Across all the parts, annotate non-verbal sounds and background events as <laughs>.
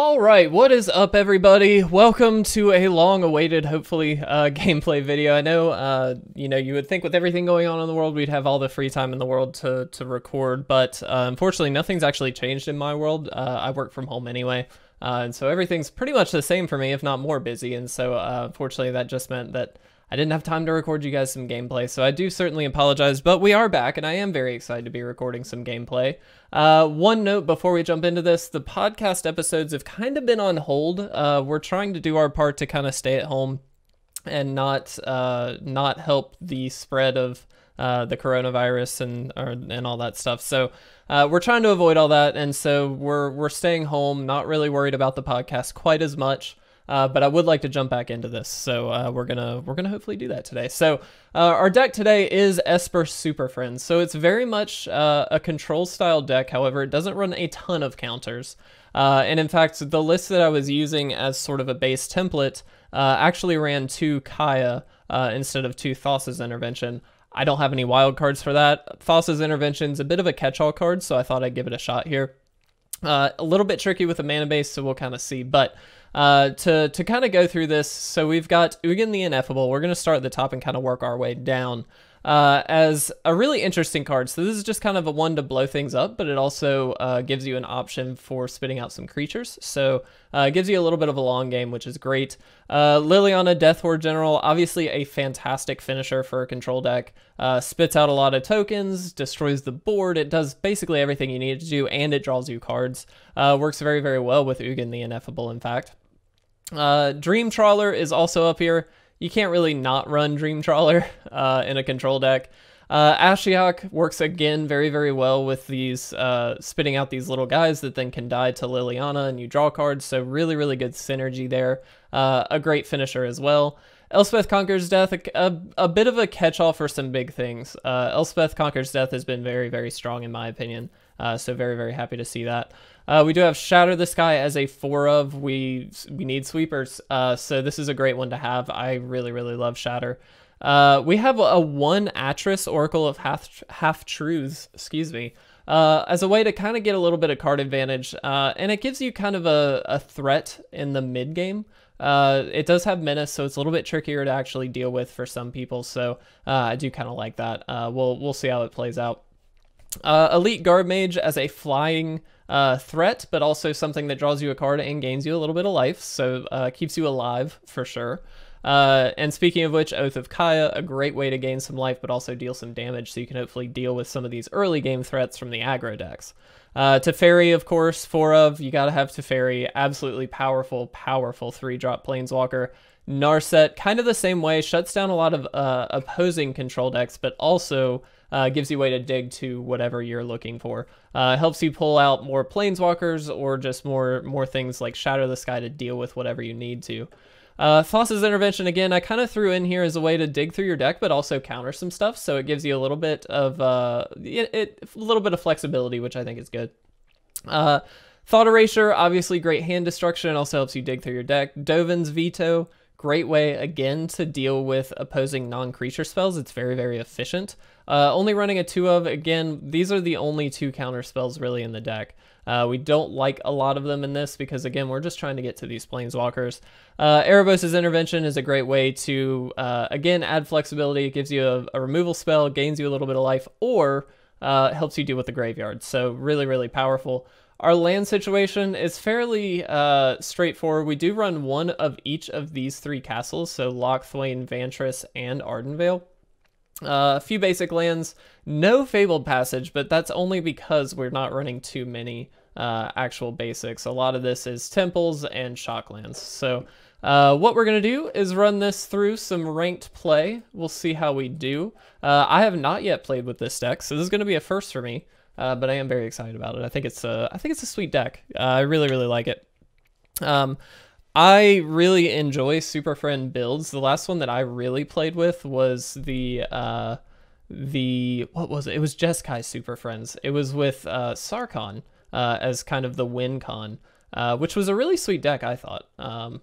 All right, what is up, everybody? Welcome to a long-awaited, hopefully, uh, <laughs> gameplay video. I know, uh, you know, you would think with everything going on in the world, we'd have all the free time in the world to to record, but uh, unfortunately, nothing's actually changed in my world. Uh, I work from home anyway, uh, and so everything's pretty much the same for me, if not more busy. And so, uh, unfortunately, that just meant that I didn't have time to record you guys some gameplay, so I do certainly apologize, but we are back, and I am very excited to be recording some gameplay. Uh, one note before we jump into this, the podcast episodes have kind of been on hold. Uh, we're trying to do our part to kind of stay at home and not uh, not help the spread of uh, the coronavirus and or, and all that stuff. So uh, we're trying to avoid all that, and so we're we're staying home, not really worried about the podcast quite as much. Uh, but I would like to jump back into this, so uh, we're gonna we're gonna hopefully do that today. So uh, our deck today is Esper Super Friends, so it's very much uh, a control style deck. However, it doesn't run a ton of counters, uh, and in fact, the list that I was using as sort of a base template uh, actually ran two Kaya instead of two Thassa's Intervention. I don't have any wild cards for that. Thassa's Intervention is a bit of a catch-all card, so I thought I'd give it a shot here. a little bit tricky with the mana base, so we'll kind of see, but. Uh, to to kind of go through this, so we've got Ugin the Ineffable. We're going to start at the top and kind of work our way down uh, as a really interesting card. So this is just kind of a one to blow things up, but it also uh, gives you an option for spitting out some creatures. So uh, it gives you a little bit of a long game, which is great. Uh, Liliana Dreadhorde General, obviously a fantastic finisher for a control deck. Uh, spits out a lot of tokens, destroys the board. It does basically everything you need to do, and it draws you cards. Uh, works very, very well with Ugin the Ineffable, in fact. Uh, Dream Trawler is also up here. You can't really not run Dream Trawler <laughs> uh, in a control deck. Uh, Ashiok works again very, very well with these, uh, spitting out these little guys that then can die to Liliana and you draw cards. So really, really good synergy there. Uh, a great finisher as well. Elspeth Conquers Death, a, a, a bit of a catch-all for some big things. Uh, Elspeth Conquers Death has been very, very strong in my opinion. Uh, so very, very happy to see that. Uh, we do have Shatter the Sky as a four of. We we need sweepers, uh, so this is a great one to have. I really really love Shatter. Uh, we have a one Atris Oracle of Half Half Truths, excuse me, uh, as a way to kind of get a little bit of card advantage, uh, and it gives you kind of a, a threat in the mid game. It does have menace, so it's a little bit trickier to actually deal with for some people. So I do kind of like that. we'll we'll see how it plays out. Elite Guard Mage as a flying uh, threat, but also something that draws you a card and gains you a little bit of life, so uh, keeps you alive for sure. Uh, and speaking of which, Oath of Kaya, a great way to gain some life, but also deal some damage, so you can hopefully deal with some of these early game threats from the aggro decks. Uh, Teferi, of course, four of, you gotta have Teferi, absolutely powerful, powerful three-drop Planeswalker. Narset, kind of the same way, shuts down a lot of uh, opposing control decks, but also uh, gives you a way to dig to whatever you're looking for. Uh, helps you pull out more planeswalkers or just more more things like Shatter the Sky to deal with whatever you need to. Uh, Intervention, again, I kind of threw in here as a way to dig through your deck, but also counter some stuff, so it gives you a little bit of uh, it, it, a little bit of flexibility, which I think is good. Uh, Thought Erasure, obviously great hand destruction, also helps you dig through your deck. Dovin's Veto, great way, again, to deal with opposing non-creature spells. It's very, very efficient. Uh, only running a two of, again, these are the only two counter spells really in the deck. Uh, we don't like a lot of them in this because, again, we're just trying to get to these planeswalkers. Uh, Erebos' Intervention is a great way to, uh, again, add flexibility. It gives you a, a, removal spell, gains you a little bit of life, or uh, helps you deal with the graveyard. So really, really powerful. Our land situation is fairly uh, straightforward. We do run one of each of these three castles, so Locthwain, Vantress, and Ardenvale. Uh, a few basic lands, no Fabled Passage, but that's only because we're not running too many uh, actual basics. A lot of this is temples and shocklands. So uh, what we're going to do is run this through some ranked play. We'll see how we do. Uh, I have not yet played with this deck, so this is going to be a first for me, uh, but I am very excited about it. I think it's a, I think it's a sweet deck. Uh, I really, really like it. Um, I really enjoy Super Friend builds. The last one that I really played with was the uh, the what was it? It was Jeskai Super Friends. It was with uh, Sarkhan uh, as kind of the win con, uh, which was a really sweet deck, I thought. Um,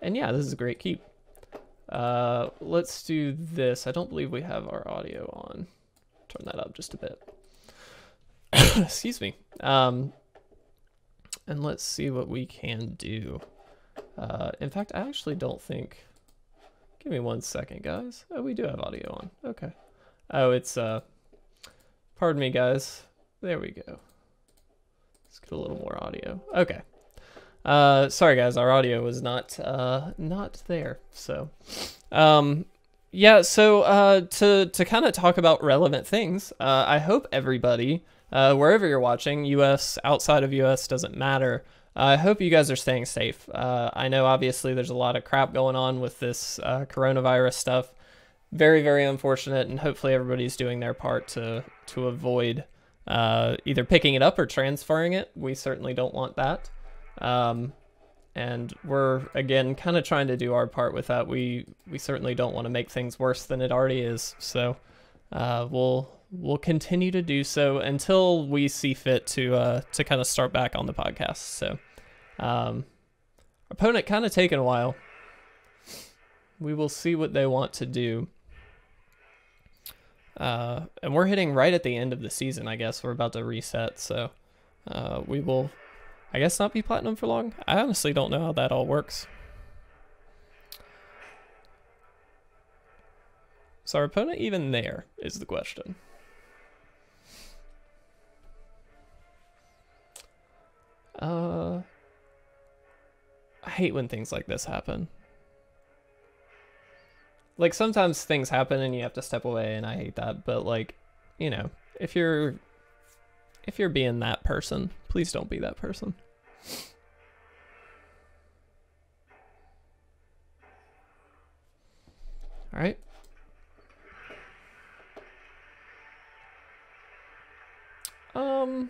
and yeah, this is a great keep. Uh, let's do this. I don't believe we have our audio on. Turn that up just a bit. <coughs> Excuse me. Um, and let's see what we can do. Uh, in fact, I actually don't think... Give me one second, guys. Oh, we do have audio on. Okay. Oh, it's... uh. Pardon me, guys. There we go. Let's get a little more audio. Okay. Uh, sorry guys, our audio was not uh, not there. So, um, yeah. So uh, to to kind of talk about relevant things, uh, I hope everybody, uh, wherever you're watching, U.S. outside of U.S. doesn't matter. I hope you guys are staying safe. Uh, I know obviously there's a lot of crap going on with this uh, coronavirus stuff. Very very unfortunate, and hopefully everybody's doing their part to to avoid uh, either picking it up or transferring it. We certainly don't want that. Um, and we're again kind of trying to do our part with that. We we certainly don't want to make things worse than it already is. So uh, we'll we'll continue to do so until we see fit to uh, to kind of start back on the podcast. So um, opponent kind of taking a while. We will see what they want to do. Uh, and we're hitting right at the end of the season, I guess. We're about to reset, so uh, we will I guess not be platinum for long? I honestly don't know how that all works. So our opponent even there, is the question. Uh, I hate when things like this happen. Like, sometimes things happen and you have to step away, and I hate that, but, like, you know, if you're if you're being that person, please don't be that person. All right. Um,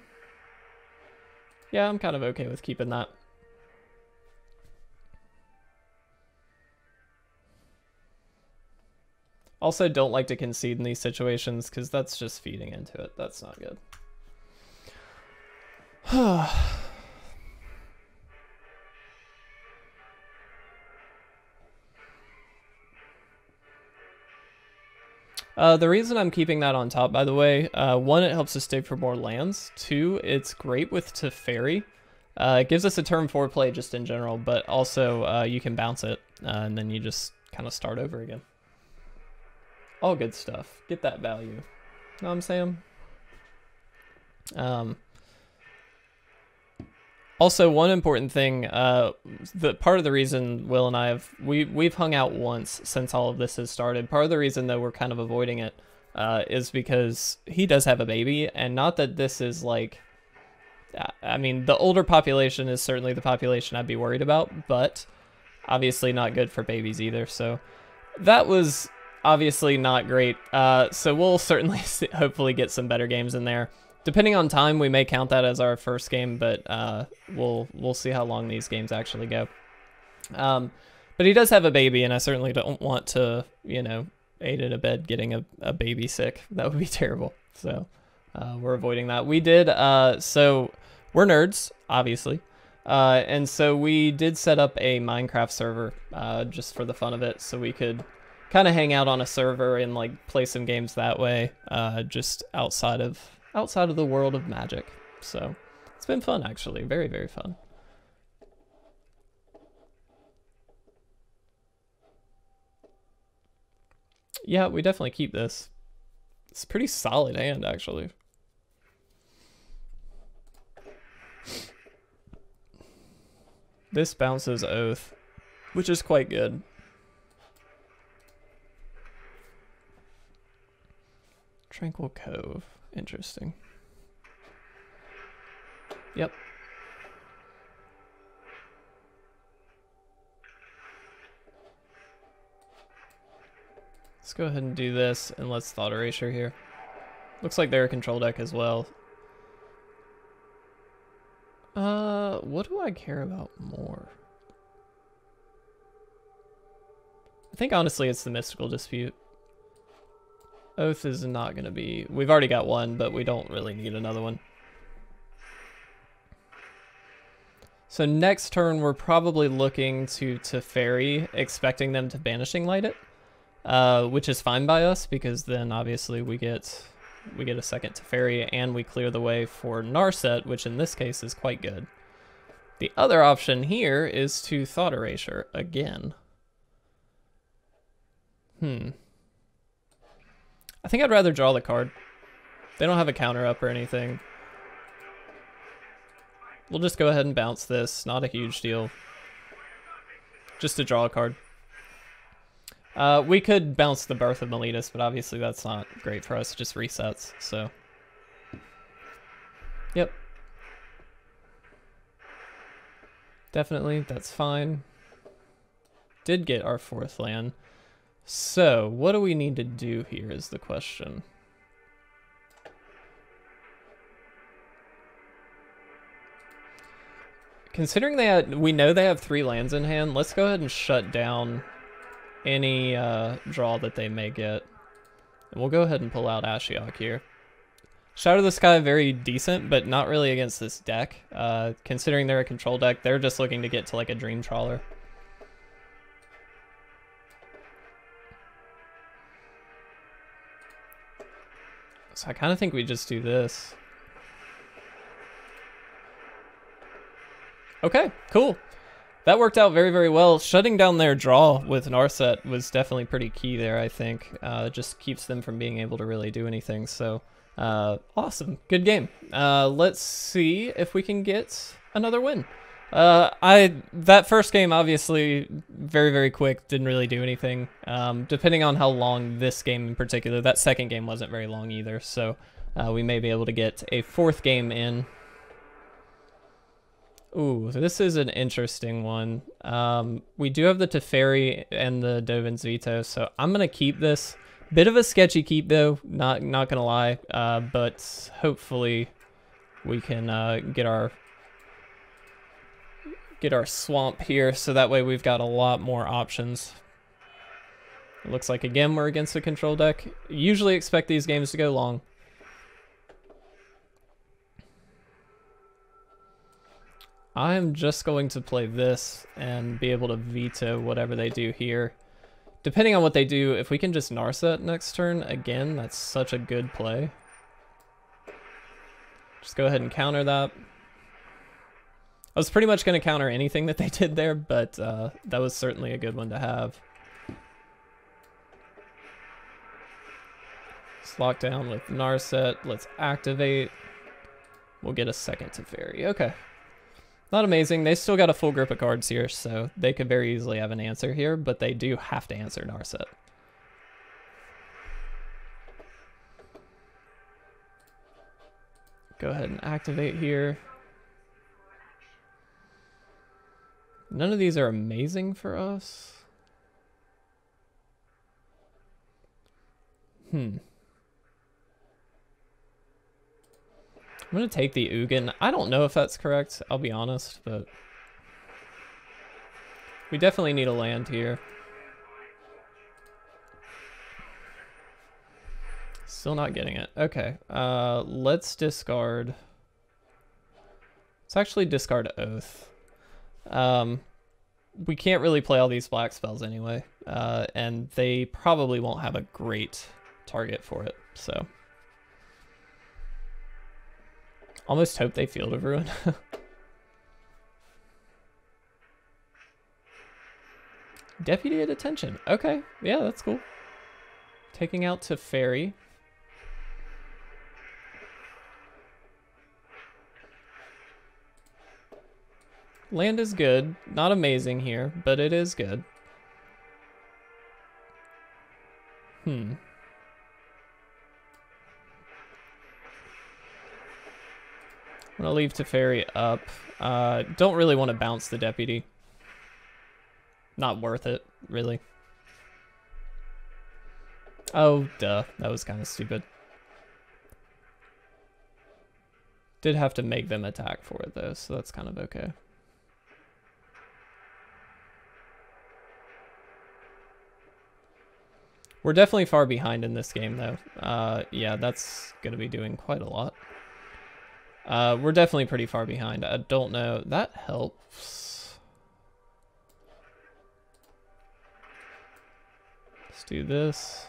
yeah, I'm kind of okay with keeping that. Also, don't like to concede in these situations because that's just feeding into it. That's not good. <sighs> <sighs> <sighs> Uh, the reason I'm keeping that on top, by the way, uh, one, it helps us dig for more lands. Two, it's great with Teferi. Uh, it gives us a turn four play just in general, but also uh, you can bounce it, uh, and then you just kind of start over again. All good stuff. Get that value. Know what I'm saying? Um, also, one important thing, uh, the part of the reason Will and I have we we've hung out once since all of this has started. Part of the reason that we're kind of avoiding it uh, is because he does have a baby, and not that this is like, I mean, the older population is certainly the population I'd be worried about, but obviously not good for babies either. So that was obviously not great. Uh, so we'll certainly <laughs> hopefully get some better games in there depending on time, we may count that as our first game, but uh, we'll we'll see how long these games actually go. Um, but he does have a baby, and I certainly don't want to, you know, aid in a bed getting a, a baby sick. <laughs> That would be terrible. So uh, we're avoiding that. We did, uh, so we're nerds, obviously. Uh, and so we did set up a Minecraft server uh, just for the fun of it, so we could kind of hang out on a server and like play some games that way, uh, just outside of outside of the world of magic. So it's been fun, actually. Very, very fun. Yeah, we definitely keep this. It's pretty solid hand, actually. This bounces Oath, which is quite good. Tranquil Cove. Interesting. Yep. Let's go ahead and do this and let's Thought Erasure here. Looks like they're a control deck as well. Uh, what do I care about more? I think honestly it's the Mystical Dispute. Oath is not going to be... We've already got one, but we don't really need another one. So next turn, we're probably looking to Teferi, expecting them to Banishing Light it, uh, which is fine by us, because then obviously we get we get a second Teferi, and we clear the way for Narset, which in this case is quite good. The other option here is to Thought Erasure again. Hmm. I think I'd rather draw the card. They don't have a counter up or anything. We'll just go ahead and bounce this. Not a huge deal. Just to draw a card. Uh, we could bounce the Birth of Meletis, but obviously that's not great for us. It just resets, so. Yep. Definitely, that's fine. Did get our fourth land. So, what do we need to do here is the question. Considering they had, we know they have three lands in hand, let's go ahead and shut down any uh, draw that they may get. And we'll go ahead and pull out Ashiok here. Shatter the Sky very decent, but not really against this deck. Uh, considering they're a control deck, they're just looking to get to like a Dream Trawler. So I kind of think we just do this. Okay, cool. That worked out very, very well. Shutting down their draw with Narset was definitely pretty key there, I think. Uh, it just keeps them from being able to really do anything. So, uh, awesome. Good game. Uh, let's see if we can get another win. Uh, I that first game obviously very very quick didn't really do anything. Um, depending on how long this game in particular, that second game wasn't very long either. So uh, we may be able to get a fourth game in Ooh, this is an interesting one. Um, we do have the Teferi and the Dovin's Veto, so I'm gonna keep this. Bit of a sketchy keep though, not not gonna lie, uh, but hopefully we can uh, get our get our swamp here, so that way we've got a lot more options. It looks like again we're against a control deck. Usually expect these games to go long. I'm just going to play this and be able to veto whatever they do here. Depending on what they do, if we can just Narset next turn, again, that's such a good play. Just go ahead and counter that. I was pretty much going to counter anything that they <laughs> did there, but uh, that was certainly a good one to have. Lock down with Narset. Let's activate. We'll get a second to Teferi. Okay. Not amazing. They still got a full group of cards here, so they could very easily have an answer here, but they do have to answer Narset. Go ahead and activate here. None of these are amazing for us. Hmm. I'm going to take the Ugin. I don't know if that's correct, I'll be honest, but... We definitely need a land here. Still not getting it. Okay, uh, let's discard... Let's actually discard Oath. Um, we can't really play all these black spells anyway, uh, and they probably won't have a great target for it, so... Almost hope they Field of Ruin. <laughs> Deputy at attention. Okay, yeah, that's cool. Taking out to Teferi. Land is good. Not amazing here, but it is good. Hmm. I'm gonna leave Teferi up. Uh, don't really want to bounce the deputy. Not worth it, really. Oh, duh. That was kind of stupid. Did have to make them attack for it, though, so that's kind of okay. We're definitely far behind in this game, though. Uh, yeah, that's going to be doing quite a lot. Uh, we're definitely pretty far behind. I don't know. That helps. Let's do this.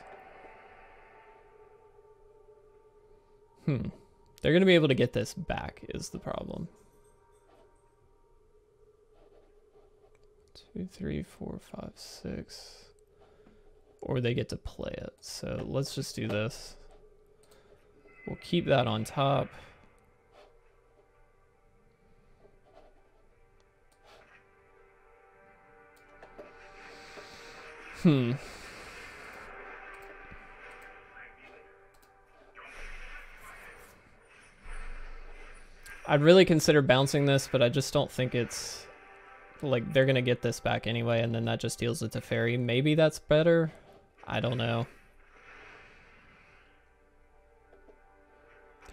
Hmm. They're going to be able to get this back is the problem. Two, three, four, five, six. Or they get to play it. So let's just do this. We'll keep that on top. Hmm. I'd really consider bouncing this, but I just don't think it's like they're gonna get this back anyway, and then that just deals it Teferi. Maybe that's better. I don't know.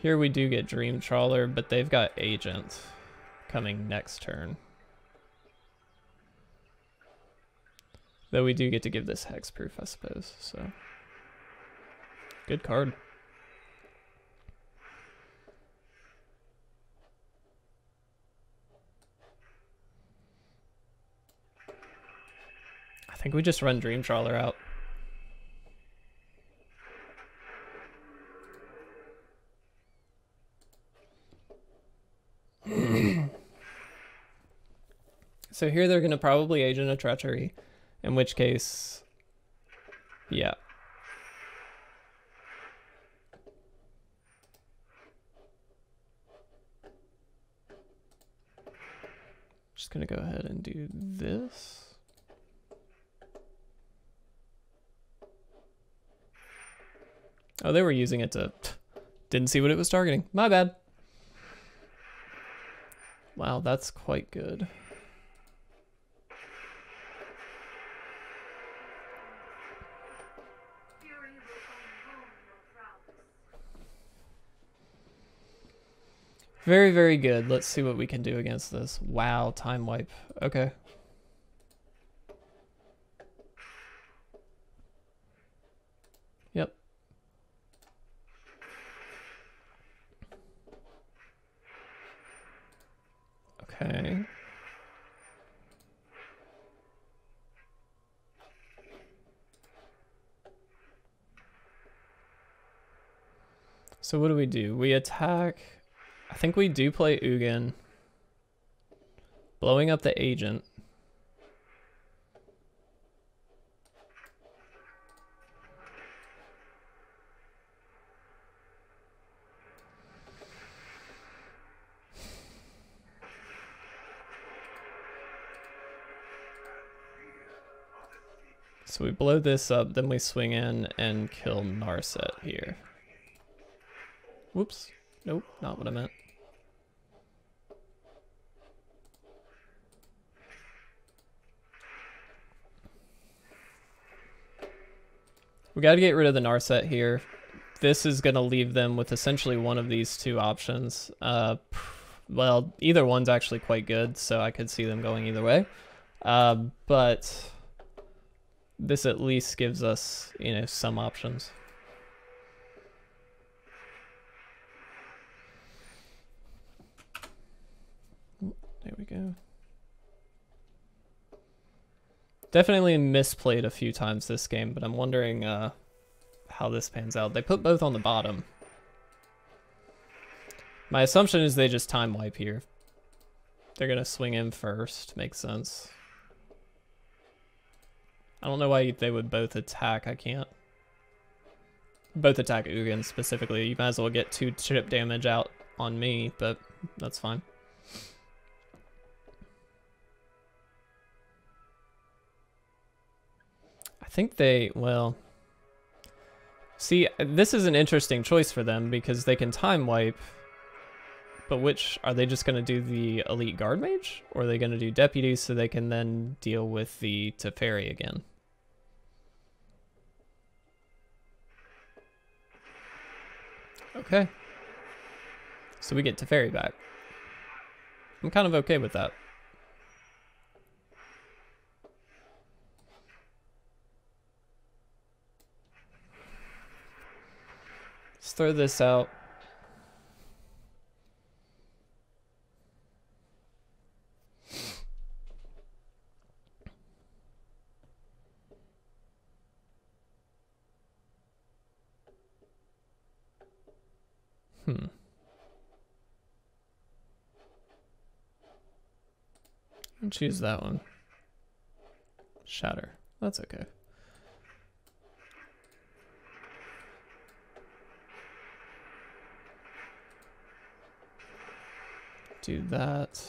Here we do get Dream Trawler, but they've got Agent coming next turn. Though we do get to give this hexproof, I suppose, so. Good card. I think we just run Dream Trawler out. So here they're going to probably Agent of Treachery, in which case, yeah. Just going to go ahead and do this. Oh, they were using it to... <tsk> Didn't see what it was targeting. My bad. Wow, that's quite good. Very, very good. Let's see what we can do against this. Wow, time wipe. Okay. Yep. Okay. So what do we do? We attack. I think we do play Ugin. Blowing up the agent. So we blow this up, then we swing in and kill Narset here. Whoops. Nope, not what I meant. We got to get rid of the Narset here. This is to leave them with essentially one of these two options. Uh, well, either one's actually quite good, so I could see them going either way. Uh, but this at least gives us, you know, some options. We go. Definitely misplayed a few times this game, but I'm wondering uh, how this pans out. They put both on the bottom. My assumption is they just time wipe here. They're going to swing in first. Makes sense. I don't know why they would both attack. I can't. Both attack Ugin specifically. You might as well get two chip damage out on me, but that's fine. Think they, well... See, this is an interesting choice for them because they can time wipe, but which, are they just going to do the Elite Guard Mage? Or are they going to do Deputies so they can then deal with the Teferi again? Okay. So we get Teferi back. I'm kind of okay with that. Throw this out. Hmm. I'll choose that one. Shatter. That's okay. Do that.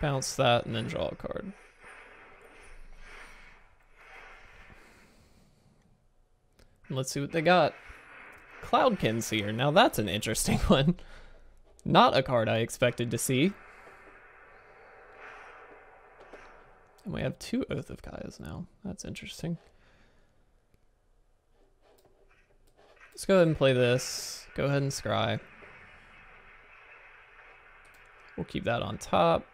Bounce that and then draw a card. Let's see what they got. Cloudkin Seer. Now that's an interesting <laughs> one. Not a card I expected to see. And we have two Oath of Kayas now. That's interesting. Let's go ahead and play this. Go ahead and scry. We'll keep that on top.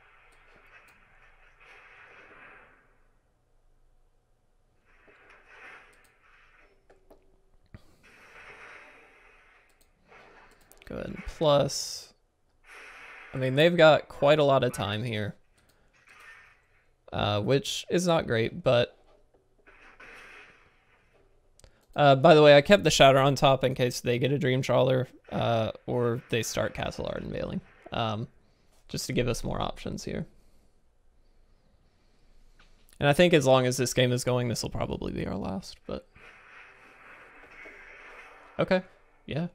Go ahead and plus. I mean, they've got quite a lot of time here. Uh, which is not great, but... Uh, by the way, I kept the Shatter on top in case they get a Dream Trawler, uh, or they start Castle Ardenveiling. Um, just to give us more options here. And I think as long as this game is going, this will probably be our last, but... Okay, yeah.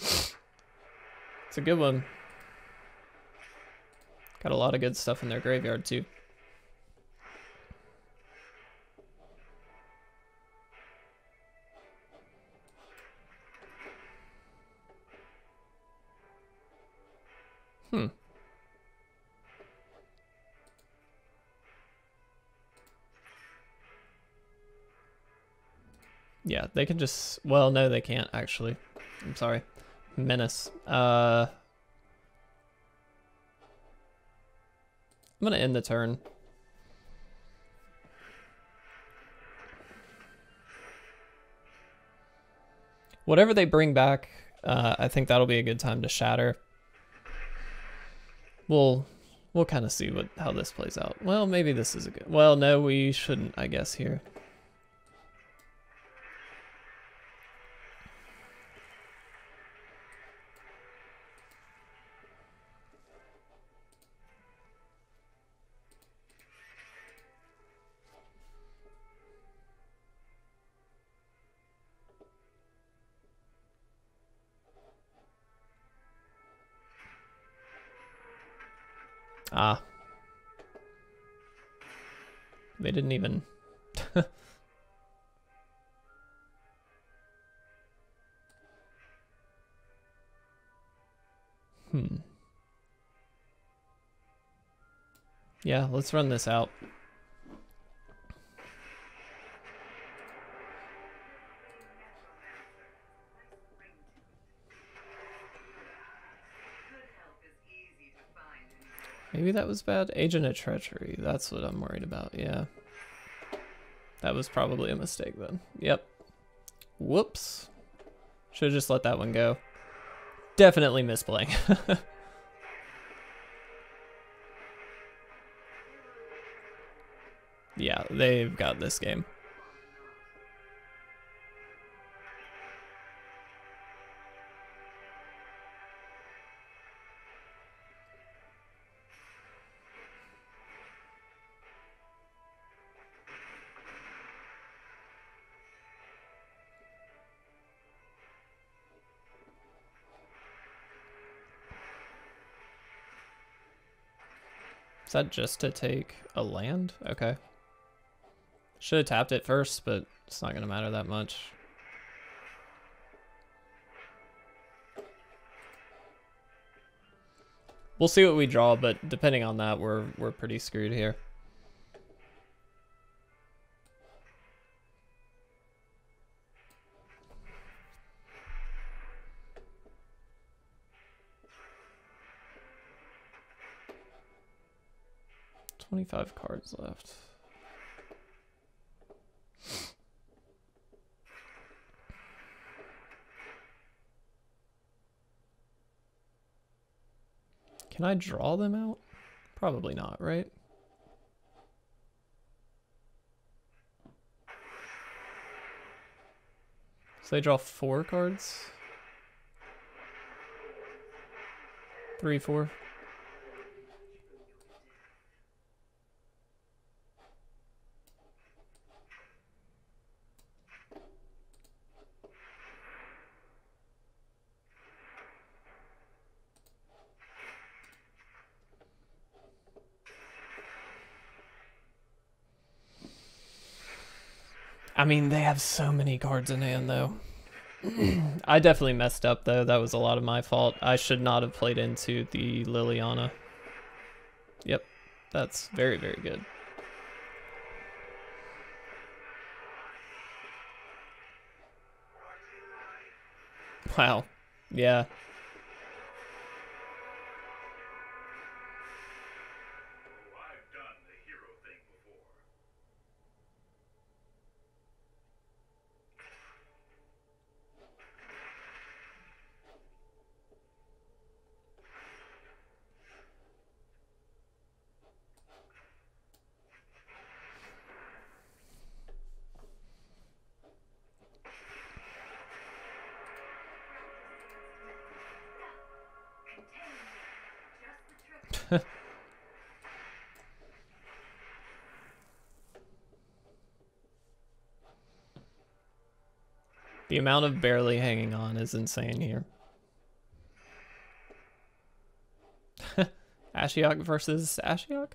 It's a good one. Got a lot of good stuff in their graveyard too. Yeah, they can just, well, no, they can't actually. I'm sorry. Menace. Uh, I'm gonna end the turn. Whatever they bring back, uh, I think that'll be a good time to shatter. We'll we'll kind of see what how this plays out. Well, maybe this is a good. Well, no, we shouldn't, I guess here. Ah. They didn't even... <laughs> hmm. Yeah, let's run this out. Maybe that was bad. Agent of Treachery. That's what I'm worried about. Yeah. That was probably a mistake then. Yep. Whoops. Should have just let that one go. Definitely misplaying. <laughs> yeah, they've got this game. Is that just to take a land? Okay. Should have tapped it first, but it's not going to matter that much. We'll see what we draw, but depending on that, we're we're pretty screwed here. 25 cards left. Can I draw them out? Probably not, right? So they draw four cards? Three, four. I mean, they have so many cards in hand, though. <clears throat> I definitely messed up, though. That was a lot of my fault. I should not have played into the Liliana. Yep, that's very, very good. Wow. Yeah. The amount of barely hanging on is insane here. <laughs> Ashiok versus Ashiok?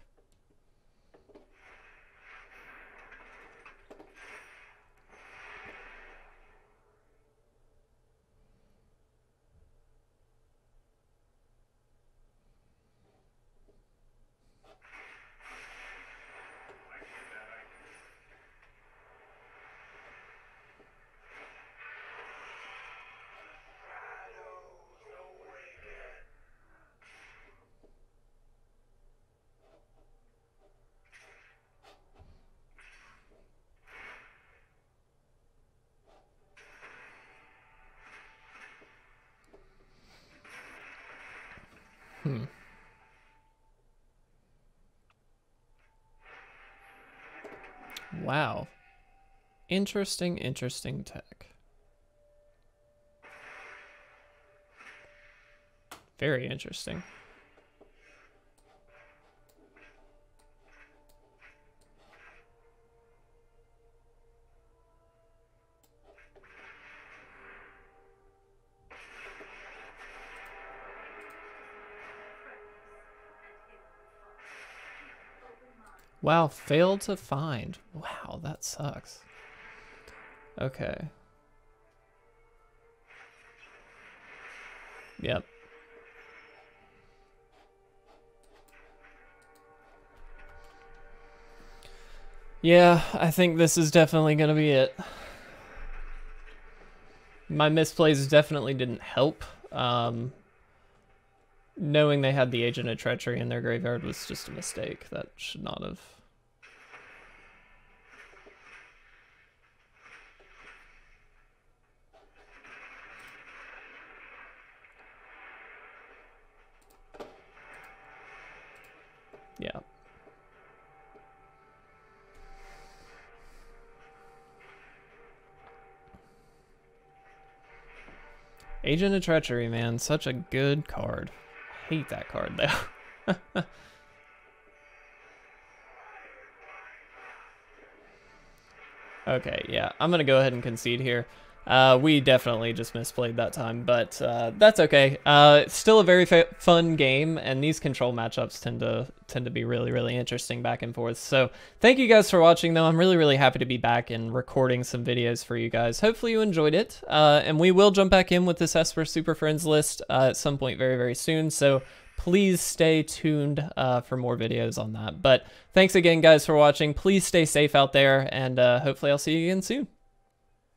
Hmm. Wow. Interesting, interesting tech. Very interesting. Wow, failed to find. Wow, that sucks. Okay. Yep. Yeah, I think this is definitely going to be it. My misplays definitely didn't help. Um, knowing they had the Agent of Treachery in their graveyard was just a mistake. That should not have Yeah. Agent of Treachery, man. Such a good card. Hate that card, though. <laughs> okay, yeah. I'm going to go ahead and concede here. Uh, we definitely just misplayed that time, but uh, that's okay. Uh, it's still a very fun game, and these control matchups tend to tend to be really, really interesting back and forth. So thank you guys for watching, though. I'm really, really happy to be back and recording some videos for you guys. Hopefully you enjoyed it, uh, and we will jump back in with this Esper Super Friends list uh, at some point very, very soon. So please stay tuned uh, for more videos on that. But thanks again, guys, for watching. Please stay safe out there, and hopefully I'll see you again soon.